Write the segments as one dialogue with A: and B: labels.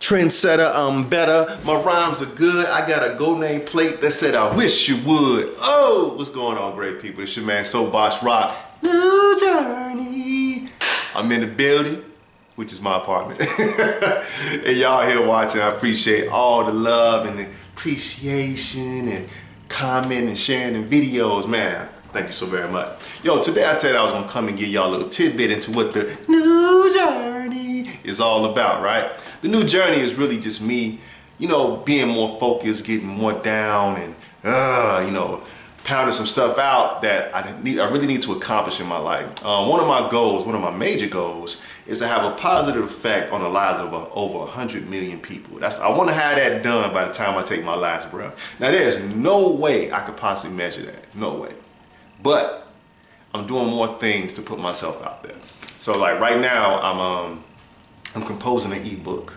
A: Trendsetter, I'm better. My rhymes are good. I got a go name plate that said I wish you would. Oh, what's going on, great people? It's your man So Soapbox Rhaq. New journey. I'm in the building, which is my apartment. and y'all here watching, I appreciate all the love and the appreciation and comment and sharing the videos, man. Thank you so very much. Yo, today I said I was gonna come and give y'all a little tidbit into what the is all about, right? The new journey is really just me, you know, being more focused, getting more down and, uh, you know, pounding some stuff out that I need, I really need to accomplish in my life. Um, one of my goals, one of my major goals, is to have a positive effect on the lives of a, over 100 million people. That's I want to have that done by the time I take my last breath. Now, there's no way I could possibly measure that. No way. But I'm doing more things to put myself out there. So, like right now, I'm um, I'm composing an ebook.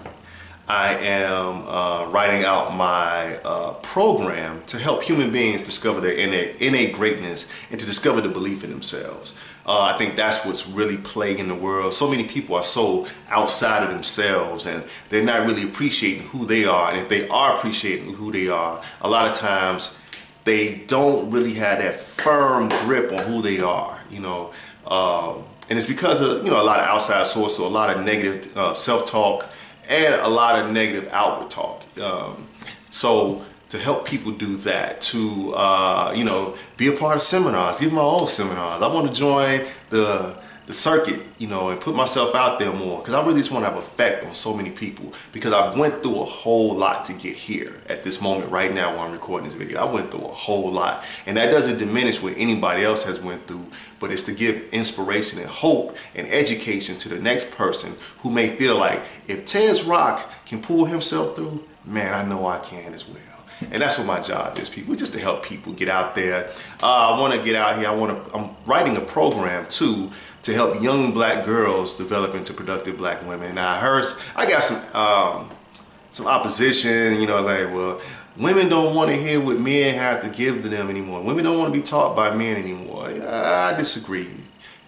A: I am uh, writing out my uh, program to help human beings discover their innate, innate greatness and to discover the belief in themselves. Uh, I think that's what's really plaguing the world. So many people are so outside of themselves and they're not really appreciating who they are. And if they are appreciating who they are, a lot of times they don't really have that firm grip on who they are, you know. Um, and it's because of, you know, a lot of outside sources, so a lot of negative uh, self-talk and a lot of negative outward talk. Um, so to help people do that, to, uh, you know, be a part of seminars, give my own seminars. I want to join the the circuit, you know, and put myself out there more because I really just want to have effect on so many people because I went through a whole lot to get here at this moment right now while I'm recording this video. I went through a whole lot and that doesn't diminish what anybody else has went through, but it's to give inspiration and hope and education to the next person who may feel like if Tez Rhaq can pull himself through, man, I know I can as well. And that's what my job is, people, just to help people get out there. Uh, I want to get out here. I want to, I'm writing a program too to help young black girls develop into productive black women. Now, I heard, I got some, um, some opposition, you know, like, well, women don't want to hear what men have to give to them anymore. Women don't want to be taught by men anymore. I disagree.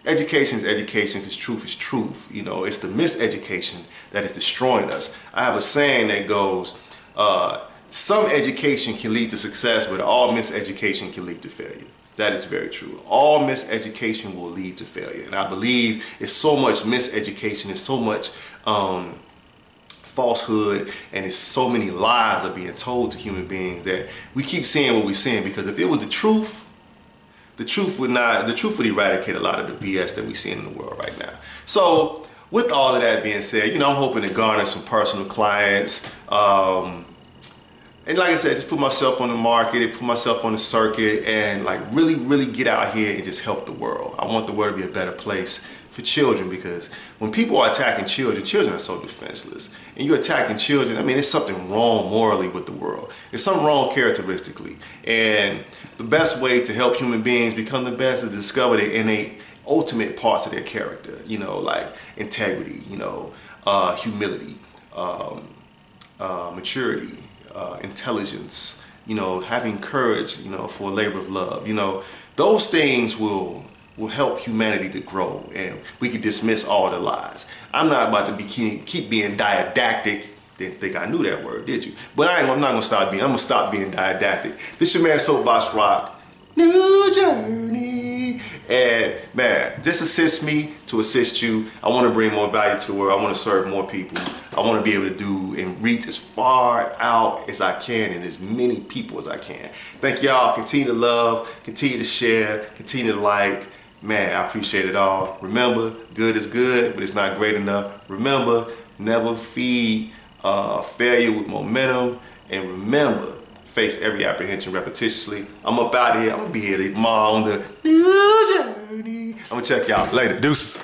A: Education is education because truth is truth. You know, it's the miseducation that is destroying us. I have a saying that goes, uh, some education can lead to success, but all miseducation can lead to failure. That is very true. All miseducation will lead to failure. And I believe it's so much miseducation, it's so much um, falsehood, and it's so many lies are being told to human beings that we keep seeing what we're seeing because if it was the truth, the truth would not, the truth would eradicate a lot of the BS that we're seeing in the world right now. So with all of that being said, you know, I'm hoping to garner some personal clients, um, and like I said, just put myself on the market, put myself on the circuit, and like really, really get out here and just help the world. I want the world to be a better place for children because when people are attacking children, children are so defenseless. And you're attacking children, I mean, there's something wrong morally with the world. There's something wrong characteristically. And the best way to help human beings become the best is to discover their innate, ultimate parts of their character, you know, like integrity, you know, uh, humility, um, uh, maturity, uh, intelligence, you know, having courage, you know, for a labor of love. You know, those things will will help humanity to grow and we can dismiss all the lies. I'm not about to be keep, keep being didactic. Didn't think I knew that word, did you? But I am not gonna stop being, I'm gonna stop being didactic. This your man Soapbox Rhaq. New journey. And man, just assist me to assist you. I want to bring more value to the world. I want to serve more people. I want to be able to do and reach as far out as I can and as many people as I can. Thank y'all. Continue to love, continue to share, continue to like. Man, I appreciate it all. Remember, good is good, but it's not great enough. Remember, never feed uh, failure with momentum. And remember, face every apprehension repetitiously. I'm up out of here. I'm gonna be here tomorrow on the new journey. I'm gonna check y'all later. Deuces.